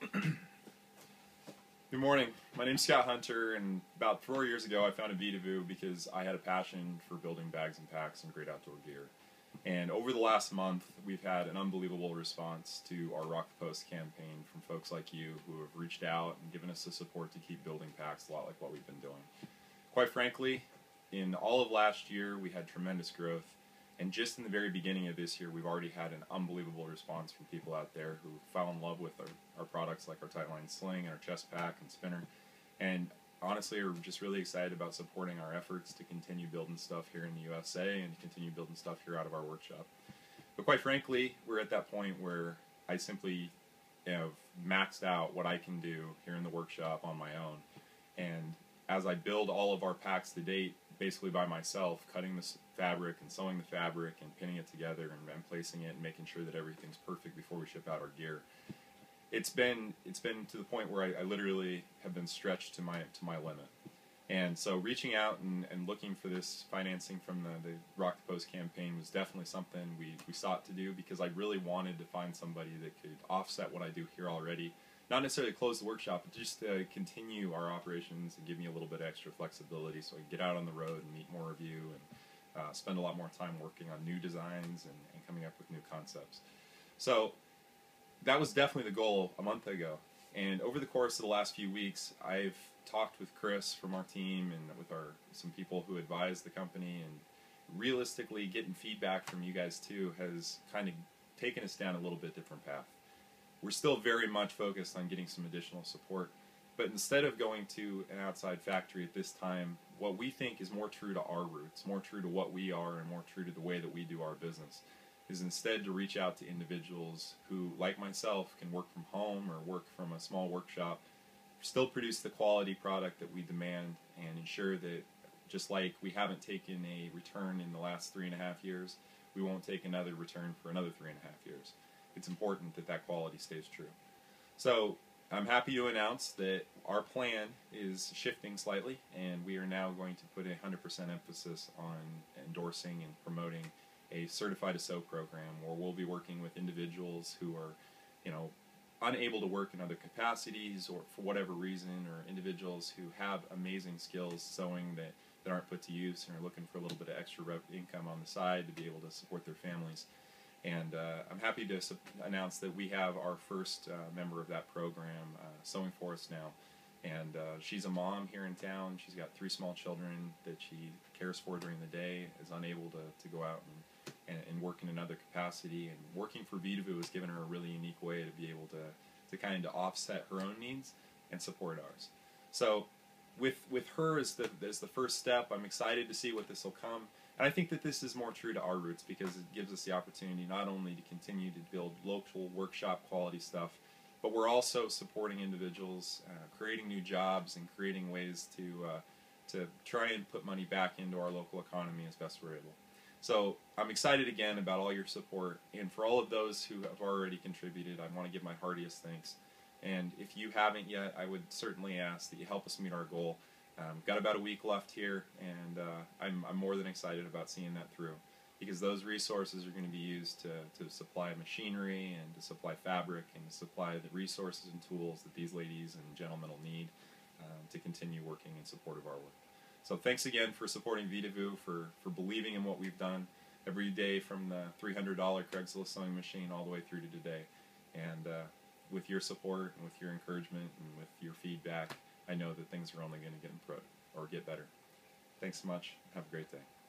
Good morning. My name's Scott Hunter, and about four years ago, I founded Vedavoo because I had a passion for building bags and packs and great outdoor gear. And over the last month, we've had an unbelievable response to our Rock the Post campaign from folks like you who have reached out and given us the support to keep building packs a lot like what we've been doing. Quite frankly, in all of last year, we had tremendous growth. And just in the very beginning of this year, we've already had an unbelievable response from people out there who fell in love with our, our products like our Tightline Sling, and our chest pack, and spinner. And honestly, we're just really excited about supporting our efforts to continue building stuff here in the USA and to continue building stuff here out of our workshop. But quite frankly, we're at that point where I simply have maxed out what I can do here in the workshop on my own. And as I build all of our packs to date, basically by myself, cutting the fabric and sewing the fabric and pinning it together and, placing it and making sure that everything's perfect before we ship out our gear. It's been it's been to the point where I, I literally have been stretched to my to my limit. And so reaching out and, and looking for this financing from the, the Rock the Post campaign was definitely something we, we sought to do because I really wanted to find somebody that could offset what I do here already not necessarily close the workshop, but just to continue our operations and give me a little bit extra flexibility so I can get out on the road and meet more of you and uh, spend a lot more time working on new designs and, and coming up with new concepts. So that was definitely the goal a month ago. And over the course of the last few weeks, I've talked with Chris from our team and with our some people who advise the company and realistically getting feedback from you guys too has kind of taken us down a little bit different path we're still very much focused on getting some additional support. But instead of going to an outside factory at this time, what we think is more true to our roots, more true to what we are, and more true to the way that we do our business, is instead to reach out to individuals who, like myself, can work from home or work from a small workshop, still produce the quality product that we demand, and ensure that just like we haven't taken a return in the last three and a half years, we won't take another return for another three and a half years it's important that that quality stays true. So I'm happy to announce that our plan is shifting slightly, and we are now going to put a 100% emphasis on endorsing and promoting a certified sew program where we'll be working with individuals who are, you know, unable to work in other capacities or for whatever reason, or individuals who have amazing skills sewing that, that aren't put to use and are looking for a little bit of extra income on the side to be able to support their families. And uh, I'm happy to announce that we have our first uh, member of that program uh, sewing for us now. And uh, she's a mom here in town. She's got three small children that she cares for during the day, is unable to, to go out and, and, and work in another capacity. And working for Vedavoo has given her a really unique way to be able to, to kind of offset her own needs and support ours. So with with her as the as the first step, I'm excited to see what this will come. And I think that this is more true to our roots because it gives us the opportunity not only to continue to build local workshop quality stuff, but we're also supporting individuals, uh, creating new jobs, and creating ways to uh, to try and put money back into our local economy as best we're able. So I'm excited again about all your support, and for all of those who have already contributed, I want to give my heartiest thanks. And if you haven't yet, I would certainly ask that you help us meet our goal. Um, got about a week left here, and uh, I'm, I'm more than excited about seeing that through because those resources are going to be used to, to supply machinery and to supply fabric and to supply the resources and tools that these ladies and gentlemen will need um, to continue working in support of our work. So thanks again for supporting Vedavoo, for, for believing in what we've done every day from the $300 Craigslist sewing machine all the way through to today. And uh, with your support and with your encouragement and with your feedback, I know that things are only going to get improved or get better. Thanks so much. Have a great day.